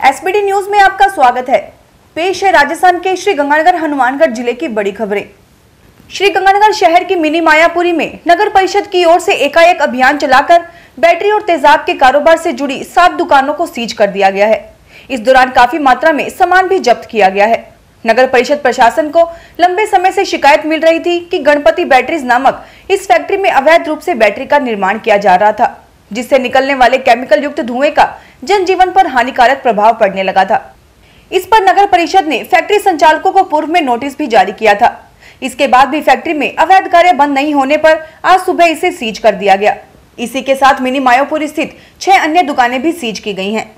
SBD news में आपका स्वागत है। पेश है राजस्थान के श्री गंगानगर हनुमानगढ़ ज़िले की बड़ी खबरें। श्री गंगानगर शहर की मिनी मायापुरी में नगर परिषद की ओर से एकाएक अभियान चलाकर बैटरी और तेजाब के कारोबार से जुड़ी सात दुकानों को सीज कर दिया गया है। इस दौरान काफ़ी मात्रा में सामान भी जब्त किया गया है। नगर परिषद प्रशासन को लंबे समय से शिकायत मिल रही थी कि गणपति बैटरीज नामक इस फैक्ट्री में अवैध रूप से बैटरी का निर्माण किया जा रहा था। जिससे निकलने वाले केमिकल युक्त धुएँ का जनजीवन पर हानिकारक प्रभाव पड़ने लगा था। इस पर नगर परिषद ने फैक्ट्री संचालकों को पूर्व में नोटिस भी जारी किया था। इसके बाद भी फैक्ट्री में अवैध कार्य बंद नहीं होने पर आज सुबह इसे सीज कर दिया गया। इसी के साथ मिनी मायोपुर स्थित छह अन्य दुकानें भी सीज की गई हैं।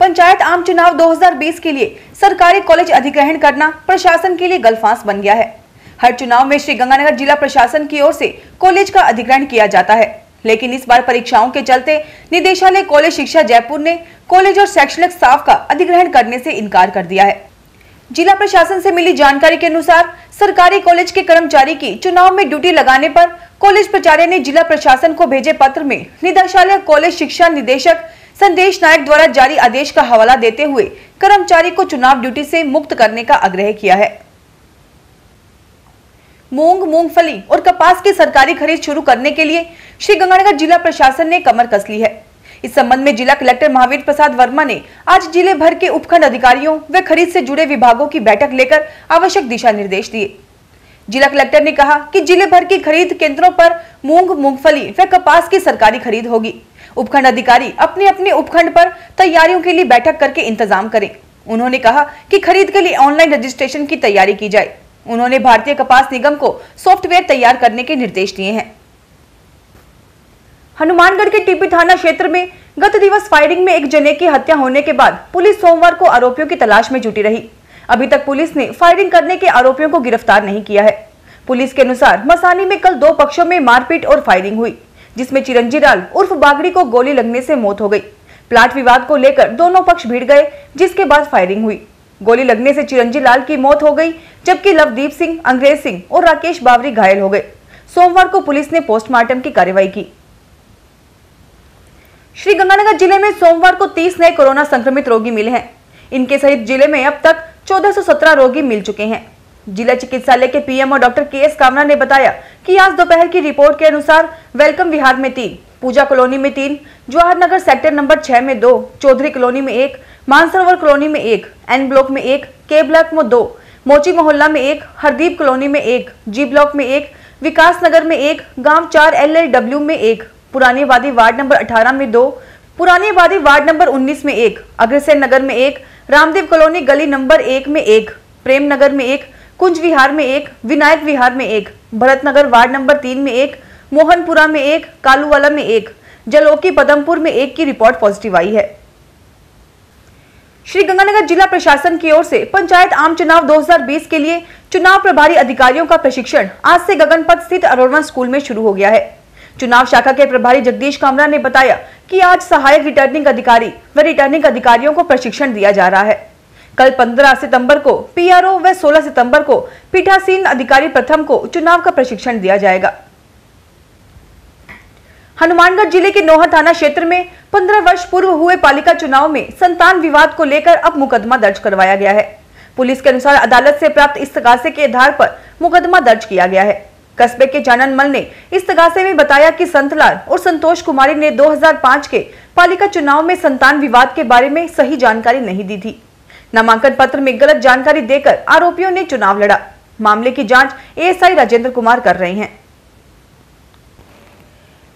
पंचायत आम चुनाव 2020 के लिए सरकारी कॉलेज अधिग्रहण करना प्रशासन के लिए गलफांस बन गया है। हर चुनाव में श्री गंगानगर जिला प्रशासन की ओर से कॉलेज का अधिग्रहण किया जाता है। लेकिन इस बार परीक्षाओं के चलते निदेशालय कॉलेज शिक्षा जयपुर ने कॉलेज और शैक्षणिक स्टाफ का अधिग्रहण करने से इनकार कर दिया है। जिला प्रशासन से मिली जानकारी के अनुसार सरकारी कॉलेज के कर्मचारी की चुनाव में ड्यूटी लगाने पर कॉलेज प्राचार्य ने जिला प्रशासन को भेजे पत्र में निदेशालय कॉलेज शिक्षा निदेशक संदेश नायक द्वारा जारी आदेश का हवाला देते हुए कर्मचारी को चुनाव ड्यूटी से मुक्त करने का आग्रह किया है। मूंग, मूंगफली और कपास की सरकारी खरीद शुरू करने के लिए श्री गंगानगर जिला प्रशासन ने कमर कस ली है। इस संबंध में जिला कलेक्टर महावीर प्रसाद वर्मा ने आज ज़िले भर के उपखंड अधिकारियों व खरीद से जुड़े विभागों की बैठक लेकर आवश्यक दिशा निर्देश दिए। जिला कलेक्टर ने कहा कि ज़िले भर की खरीद केंद्रों पर मूंग, मूंगफली व कपास की सरकारी खरीद होगी। उपखंड अधिकारी अपने अपने उपखंड पर तैयारियों के लिए बैठक करके इंतज़ाम करें। उन्होंने कहा कि खरीद के लिए ऑनलाइन रजिस्ट्रेशन की तैयारी की जाए। उन्होंने भारतीय कपास निगम को सॉफ्टवेयर तैयार करने के निर्देश दिए हैं। हनुमानगढ़ के टीपी थाना क्षेत्र में गत दिवस फायरिंग में एक जने की हत्या होने के बाद पुलिस सोमवार को आरोपियों की तलाश में जुटी रही। अभी तक पुलिस ने फायरिंग करने के आरोपियों को गिरफ़्तार नहीं किया है। पुलिस के अनुसार मसानी में कल दो पक्षों में मारपीट और फायरिंग हुई, जिसमें चिरंजीलाल उर्फ़ बागड़ी को गोली लगने से मौत हो गई। प्लाट विवाद को लेकर दोनों पक्ष भिड़ गए, जिसके बाद फायरिंग हुई। गोली लगने से चिरंजी लाल की मौत हो गई, जबकि लवदीप सिंह, अंग्रेज़ सिंह और राकेश बावरी घायल हो गए। सोमवार को पुलिस ने पोस्टमार्टम की कार्रवाई की। श्री गंगानगर ज़िले में सोमवार को 30 नए कोरोना संक्रमित रोगी मिले हैं। इनके सहित ज़िले में अब तक 1417 रोगी मिल चुके हैं। जिला चिकित्सालय के PMO doctor K S Kamra ने बताया कि आज दोपहर की रिपोर्ट के अनुसार वेलकम विहार में तीन, पूजा कॉलोनी में तीन जवाहर नगर सेक्टर नंबर छह में दो, चौधरी कॉलोनी में एक, मानसरोवर कॉलोनी में एक, एन ब्लॉक में एक, के ब्लॉक में दो, मोची मोहल्ला में एक, हरदीप कॉलोनी में एक, जी ब्लॉक में एक, विकास नगर में एक, गाँव चार एल में एक। पुरानी वादी वार्ड नंबर अठारह में दो, पुरानी वादी वार्ड नंबर उन्नीस में एक, अग्रसेन नगर में एक, रामदेव कॉलोनी गली नंबर एक में एक, प्रेम नगर में एक, कुंज विहार में एक, विनायक विहार में एक भरतनगर वार्ड नंबर तीन में एक, मोहनपुरा में एक, कालूवाला में एक, जलोकी पदमपुर में एक की रिपोर्ट पॉजिटिव आई है। श्री गंगानगर जिला प्रशासन की ओर से पंचायत आम चुनाव 2020 के लिए चुनाव प्रभारी अधिकारियों का प्रशिक्षण आज से गगनपथ स्थित अरोड़ा स्कूल में शुरू हो गया है। चुनाव शाखा के प्रभारी जगदीश कामरा ने बताया कि आज सहायक रिटर्निंग अधिकारी व रिटर्निंग अधिकारियों को प्रशिक्षण दिया जा रहा है। कल 15 सितंबर को पीआरओ व 16 सितंबर को पीठासीन अधिकारी प्रथम को चुनाव का प्रशिक्षण दिया जाएगा। हनुमानगढ़ ज़िले के नोहा थाना क्षेत्र में 15 वर्ष पूर्व हुए पालिका चुनाव में संतान विवाद को लेकर अब मुकदमा दर्ज करवाया गया है। पुलिस के अनुसार अदालत से प्राप्त इस्तगासे के आधार पर मुकदमा दर्ज किया गया है। कस्बे के जानन मल ने इस तगासे में बताया कि संतलाल और संतोष कुमारी ने 2005 के पालिका चुनाव में संतान विवाद के बारे में सही जानकारी नहीं दी थी। नामांकन पत्र में गलत जानकारी देकर आरोपियों ने चुनाव लड़ा। मामले की जाँच एएसआई राजेंद्र कुमार कर रहे हैं।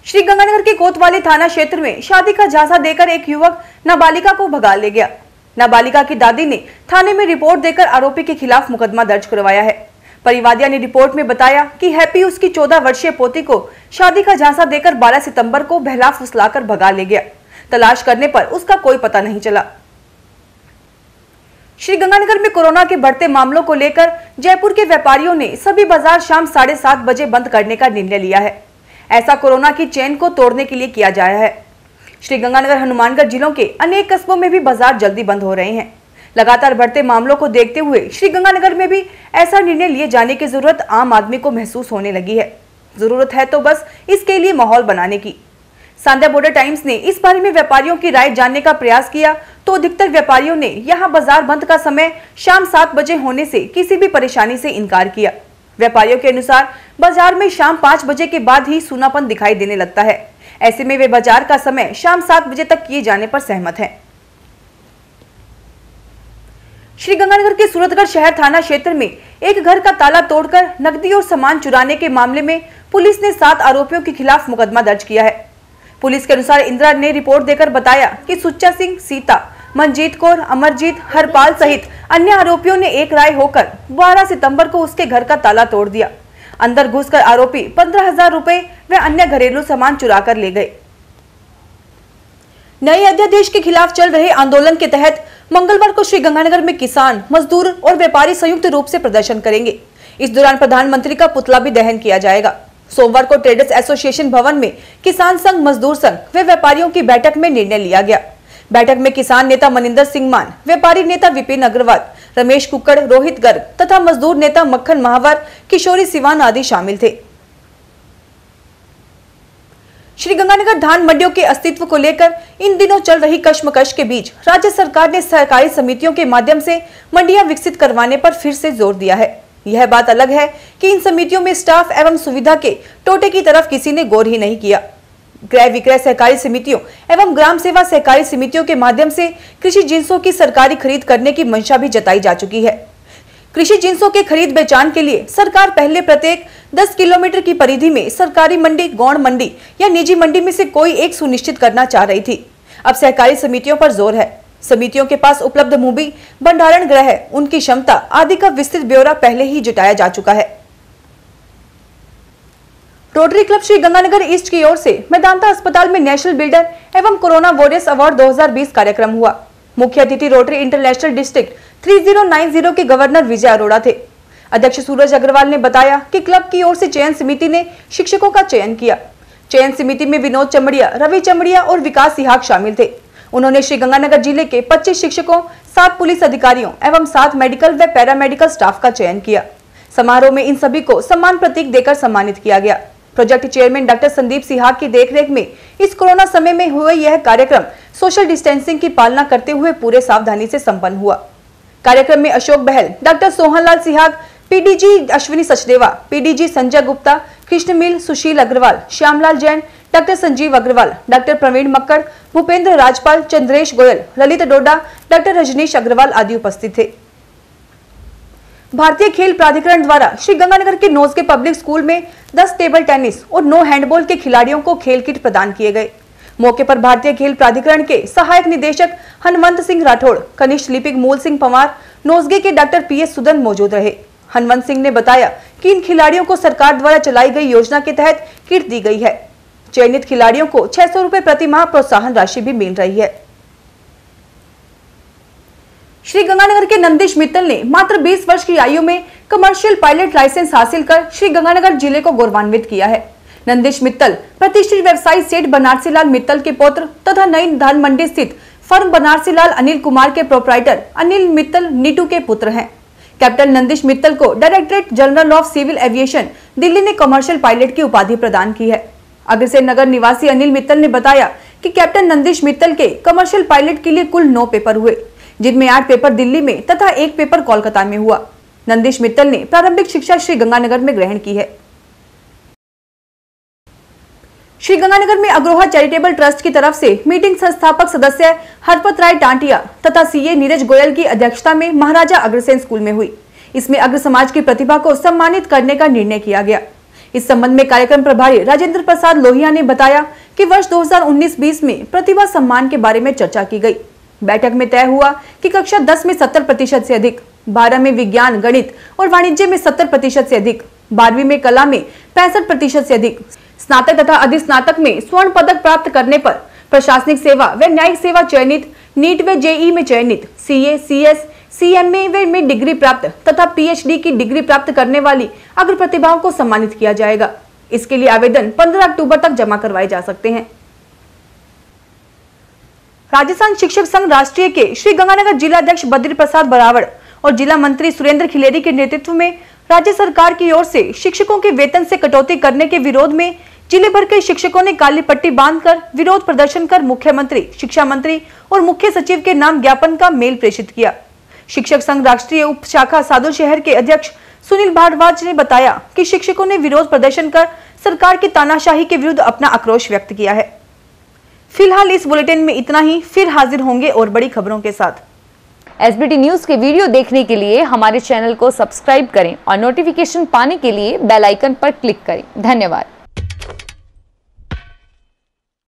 श्री गंगानगर के कोतवाली थाना क्षेत्र में शादी का झांसा देकर एक युवक नाबालिका को भगा ले गया। नाबालिका की दादी ने थाने में रिपोर्ट देकर आरोपी के खिलाफ मुकदमा दर्ज करवाया है। परिवादिया ने रिपोर्ट में बताया कि हैप्पी उसकी 14 वर्षीय पोती को शादी का झांसा देकर 12 सितंबर को बहला फुसलाकर भगा ले गया। तलाश करने पर उसका कोई पता नहीं चला। श्री गंगानगर में कोरोना के बढ़ते मामलों को लेकर जयपुर के व्यापारियों ने सभी बाज़ार शाम साढ़े सात बजे बंद करने का निर्णय लिया है। ऐसा कोरोना की चेन को तोड़ने के लिए किया जाया है। श्री गंगानगर हनुमानगढ़ जिलों के अनेक कस्बों में भी बाज़ार जल्दी बंद हो रहे हैं। लगातार बढ़ते मामलों को देखते हुए श्री गंगानगर में भी ऐसा निर्णय लिए जाने की ज़रूरत आम आदमी को महसूस होने लगी है। ज़रूरत है तो बस इसके लिए माहौल बनाने की। सांध्या बॉर्डर टाइम्स ने इस बारे में व्यापारियों की राय जानने का प्रयास किया तो अधिकतर व्यापारियों ने यहाँ बाज़ार बंद का समय शाम सात बजे होने से किसी भी परेशानी से इनकार किया। व्यापारियों के अनुसार, बाज़ार में शाम पाँच बजे के बाद ही सूनापन दिखाई देने लगता है। ऐसे में वे बाज़ार का समय शाम सात बजे तक किए जाने पर सहमत हैं। श्री गंगानगर के सूरतगढ़ शहर थाना क्षेत्र में एक घर का ताला तोड़कर नकदी और सामान चुराने के मामले में पुलिस ने सात आरोपियों के खिलाफ मुकदमा दर्ज किया है। पुलिस के अनुसार इंदिरा ने रिपोर्ट देकर बताया कि सुच्चा सिंह, सीता, मनजीत कौर, अमरजीत, हरपाल सहित अन्य आरोपियों ने एक राय होकर 12 सितंबर को उसके घर का ताला तोड़ दिया। अंदर घुसकर आरोपी पंद्रह हज़ार रूपए व अन्य घरेलू सामान चुरा कर ले गए। नए अध्यादेश के खिलाफ चल रहे आंदोलन के तहत मंगलवार को श्री गंगानगर में किसान, मजदूर और व्यापारी संयुक्त रूप से प्रदर्शन करेंगे। इस दौरान प्रधानमंत्री का पुतला भी दहन किया जाएगा। सोमवार को ट्रेडर्स एसोसिएशन भवन में किसान संघ, मजदूर संघ, व व्यापारियों की बैठक में निर्णय लिया गया। बैठक में किसान नेता मनिंदर सिंह मान, व्यापारी नेता विपिन अग्रवाल, रमेश कुकड़ रोहित गर्ग तथा मजदूर नेता मक्खन महावर, किशोरी सिवान आदि शामिल थे। श्री गंगानगर धान मंडियों के अस्तित्व को लेकर इन दिनों चल रही कश्मकश के बीच राज्य सरकार ने सहकारी समितियों के माध्यम से मंडियाँ विकसित करवाने पर फिर से ज़ोर दिया है। यह बात अलग है कि इन समितियों में स्टाफ एवं सुविधा के टोटे की तरफ़ किसी ने गौर ही नहीं किया। क्रय विक्रय सहकारी समितियों एवं ग्राम सेवा सहकारी समितियों के माध्यम से कृषि जिनसों की सरकारी खरीद करने की मंशा भी जताई जा चुकी है। कृषि जिनसों के खरीद बेचान के लिए सरकार पहले प्रत्येक 10 किलोमीटर की परिधि में सरकारी मंडी, गौण मंडी या निजी मंडी में से कोई एक सुनिश्चित करना चाह रही थी। अब सहकारी समितियों पर ज़ोर है। समितियों के पास उपलब्ध मूवी, भंडारण ग्रह, उनकी क्षमता आदि का विस्तृत ब्यौरा पहले ही जुटाया जा चुका है। Rotary club Shri Ganganagar east की ओर से मैदानता अस्पताल में नेशनल बिल्डर एवं कोरोना वॉरियर्स अवार्ड 2020 कार्यक्रम हुआ। मुख्य अतिथि रोटरी इंटरनेशनल डिस्ट्रिक्ट 3090 के गवर्नर विजय अरोड़ा थे। अध्यक्ष सूरज अग्रवाल ने बताया कि क्लब की ओर से चयन समिति ने शिक्षकों का चयन किया। चयन समिति में विनोद चमड़िया, रवि चमड़िया और विकास सिहाग शामिल थे। उन्होंने श्रीगंगानगर ज़िले के 25 शिक्षकों, सात पुलिस अधिकारियों एवं सात मेडिकल व पैरामेडिकल स्टाफ का चयन किया। समारोह में इन सभी को सम्मान प्रतीक देकर सम्मानित किया गया। Project chairman doctor Sandeep Sihag की देखरेख में इस कोरोना समय में हुए यह कार्यक्रम सोशल डिस्टेंसिंग की पालना करते हुए पूरे सावधानी से संपन्न हुआ। कार्यक्रम में Ashok Bahal, doctor Sohanlal Sihag PDG Ashwini Sachdeva, PDG Sanjay Gupta Krishna मिल Sushil Agarwal, Shyamlal Jain, doctor Sanjeev Agarwal, doctor Praveen Makkar, Bhupendra Rajpal, Chandresh Goyal, Lalit Doda, doctor Rajneesh Agarwal आदि उपस्थित थे। भारतीय खेल प्राधिकरण द्वारा श्री गंगानगर के nose के public school में 10 टेबल टेनिस और नो हैंडबॉल के खिलाड़ियों को खेल किट प्रदान किए गए। मौके पर भारतीय खेल प्राधिकरण के सहायक निदेशक हनुमंत सिंह राठौड़, कनिष्ठ लिपिक मूल सिंह पवार, नोजगे के डॉक्टर पी एस सुदन मौजूद रहे। हनुमंत सिंह ने बताया कि इन खिलाड़ियों को सरकार द्वारा चलाई गई योजना के तहत किट दी गई है। चयनित खिलाड़ियों को छह सौ प्रति माह प्रोत्साहन राशि भी मिल रही है। श्री गंगानगर के नंदिश मित्तल ने मात्र 20 वर्ष की आयु में कमर्शियल पायलट लाइसेंस हासिल कर श्री गंगानगर ज़िले को गौरवान्वित किया है। नंदिश मित्तल प्रतिष्ठित व्यवसायी सेठ बनारसी लाल मित्तल के पुत्र तथा नई धान मंडी स्थित फर्म बनारसी लाल अनिल कुमार के प्रोपराइटर अनिल मित्तल नीटू के पुत्र हैं। कैप्टन नंदिश मित्तल को directorate general of civil aviation Delhi ने कमर्शियल पायलट की उपाधि प्रदान की है। अग्रसेन नगर निवासी अनिल मित्तल ने बताया कि कैप्टन नंदिश मित्तल के कमर्शियल पायलट के लिए कुल नौ पेपर हुए, जिनमें आठ पेपर दिल्ली में तथा एक पेपर कोलकाता में हुआ। नंदिश मित्तल ने प्रारंभिक शिक्षा श्री गंगानगर में ग्रहण की है। श्री गंगानगर में अग्रोहा चैरिटेबल ट्रस्ट की तरफ़ से मीटिंग संस्थापक सदस्य हरपत राय टांटिया तथा सीए नीरज गोयल की अध्यक्षता में महाराजा अग्रसेन स्कूल में हुई। इसमें अग्र समाज की प्रतिभा को सम्मानित करने का निर्णय किया गया। इस संबंध में कार्यक्रम प्रभारी राजेंद्र प्रसाद लोहिया ने बताया कि वर्ष 2019-20 में प्रतिभा सम्मान के बारे में चर्चा की गई। बैठक में तय हुआ कि कक्षा 10 में 70 प्रतिशत से अधिक 12 में विज्ञान, गणित और वाणिज्य में 70 प्रतिशत से अधिक, बारहवीं में कला में पैंसठ प्रतिशत से अधिक स्नातक तथा अधिस्नातक में स्वर्ण पदक प्राप्त करने पर प्रशासनिक सेवा व न्यायिक सेवा चयनित, नीट व जेई में चयनित सी ए C S C M A में डिग्री प्राप्त तथा पीएचडी की डिग्री प्राप्त करने वाली अग्र प्रतिभाओं को सम्मानित किया जाएगा। इसके लिए आवेदन 15 अक्टूबर तक जमा करवाए जा सकते हैं। राजस्थान शिक्षक संघ राष्ट्रीय के श्री गंगानगर जिला अध्यक्ष बद्री प्रसाद बरावड़ और जिला मंत्री सुरेंद्र खिलेरी के नेतृत्व में राज्य सरकार की ओर से शिक्षकों के वेतन से कटौती करने के विरोध में ज़िले भर के शिक्षकों ने काली पट्टी बांधकर विरोध प्रदर्शन कर मुख्यमंत्री, शिक्षा मंत्री और मुख्य सचिव के नाम ज्ञापन का मेल प्रेषित किया। शिक्षक संघ राष्ट्रीय उप शाखा सादुल शहर के अध्यक्ष सुनील भारद्वाज ने बताया कि शिक्षकों ने विरोध प्रदर्शन कर सरकार की तानाशाही के विरुद्ध अपना आक्रोश व्यक्त किया है। फ़िलहाल इस बुलेटिन में इतना ही, फिर हाजिर होंगे और बड़ी खबरों के साथ। एसबीटी न्यूज़ के वीडियो देखने के लिए हमारे चैनल को सब्सक्राइब करें और नोटिफिकेशन पाने के लिए बेल आइकन पर क्लिक करें। धन्यवाद।